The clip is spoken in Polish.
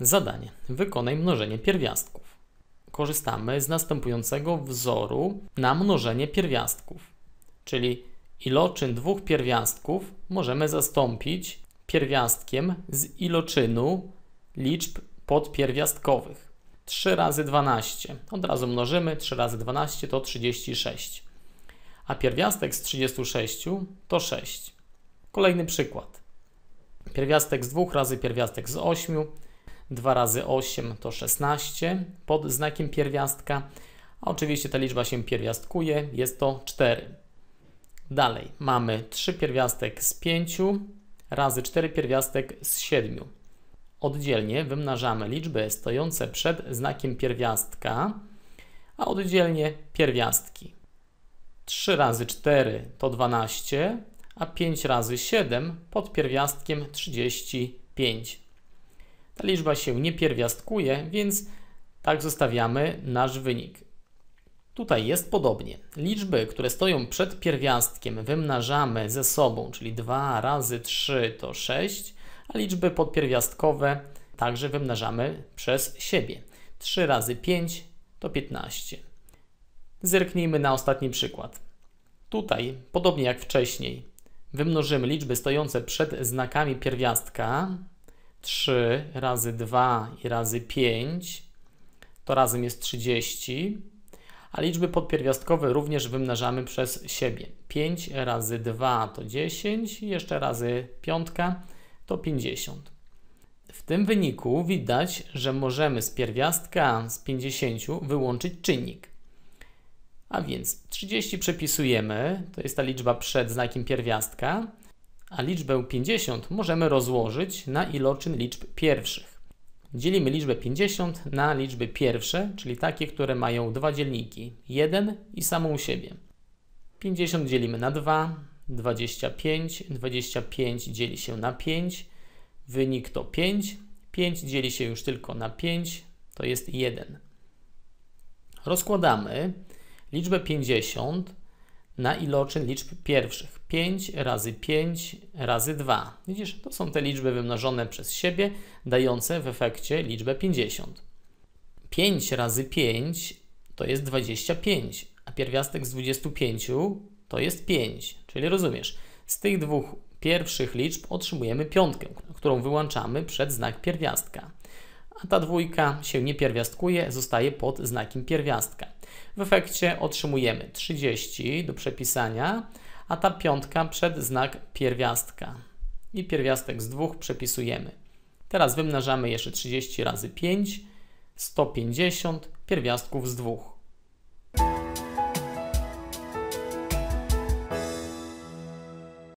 Zadanie. Wykonaj mnożenie pierwiastków. Korzystamy z następującego wzoru na mnożenie pierwiastków. Czyli iloczyn dwóch pierwiastków możemy zastąpić pierwiastkiem z iloczynu liczb podpierwiastkowych. 3 razy 12. Od razu mnożymy. 3 razy 12 to 36. A pierwiastek z 36 to 6. Kolejny przykład. Pierwiastek z 2 razy pierwiastek z 8. 2 razy 8 to 16 pod znakiem pierwiastka. A oczywiście ta liczba się pierwiastkuje. Jest to 4. Dalej mamy 3 pierwiastek z 5 razy 4 pierwiastek z 7. Oddzielnie wymnażamy liczby stojące przed znakiem pierwiastka, a oddzielnie pierwiastki. 3 razy 4 to 12, a 5 razy 7 pod pierwiastkiem 35. Ta liczba się nie pierwiastkuje, więc tak zostawiamy nasz wynik. Tutaj jest podobnie. Liczby, które stoją przed pierwiastkiem, wymnażamy ze sobą, czyli 2 razy 3 to 6, a liczby podpierwiastkowe także wymnażamy przez siebie. 3 razy 5 to 15. Zerknijmy na ostatni przykład. Tutaj, podobnie jak wcześniej, wymnożymy liczby stojące przed znakami pierwiastka. 3 razy 2 i razy 5 to razem jest 30 a liczby podpierwiastkowe również wymnażamy przez siebie. 5 razy 2 to 10, jeszcze razy piątka to 50. W tym wyniku widać, że możemy z pierwiastka z 50 wyłączyć czynnik. A więc 30 przepisujemy, to jest ta liczba przed znakiem pierwiastka, a liczbę 50 możemy rozłożyć na iloczyn liczb pierwszych. Dzielimy liczbę 50 na liczby pierwsze, czyli takie, które mają dwa dzielniki, 1 i samą siebie. 50 dzielimy na 2, 25, 25 dzieli się na 5, wynik to 5, 5 dzieli się już tylko na 5, to jest 1. Rozkładamy liczbę 50 na iloczyn liczb pierwszych. 5 razy 5 razy 2. Widzisz, to są te liczby wymnożone przez siebie, dające w efekcie liczbę 50. 5 razy 5 to jest 25, a pierwiastek z 25 to jest 5. Czyli rozumiesz, z tych dwóch pierwszych liczb otrzymujemy piątkę, którą wyłączamy przed znak pierwiastka. A ta dwójka się nie pierwiastkuje, zostaje pod znakiem pierwiastka. W efekcie otrzymujemy 30 do przepisania, a ta piątka przed znak pierwiastka. I pierwiastek z dwóch przepisujemy. Teraz wymnażamy jeszcze 30 razy 5, 150 pierwiastków z dwóch.